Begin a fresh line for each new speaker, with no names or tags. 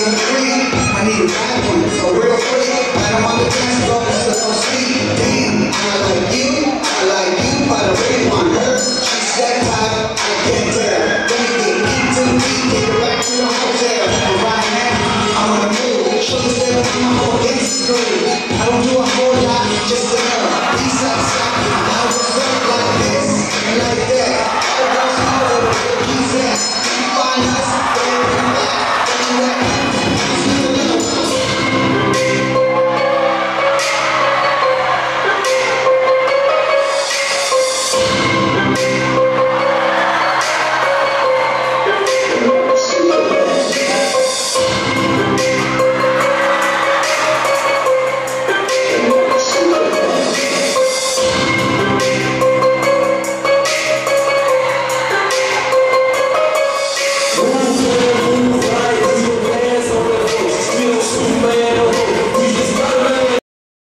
in the tree. I need a bad one, so real quick. And I'm on the dance floor, so don't sleep. Damn, I like you, I like you, but I really want her. She's that type, I can't tell. Then we get into me, beat, get her back to the hotel. But right now, I'm gonna move. She'll be stepping on my whole dance crew. I don't do a whole lot, just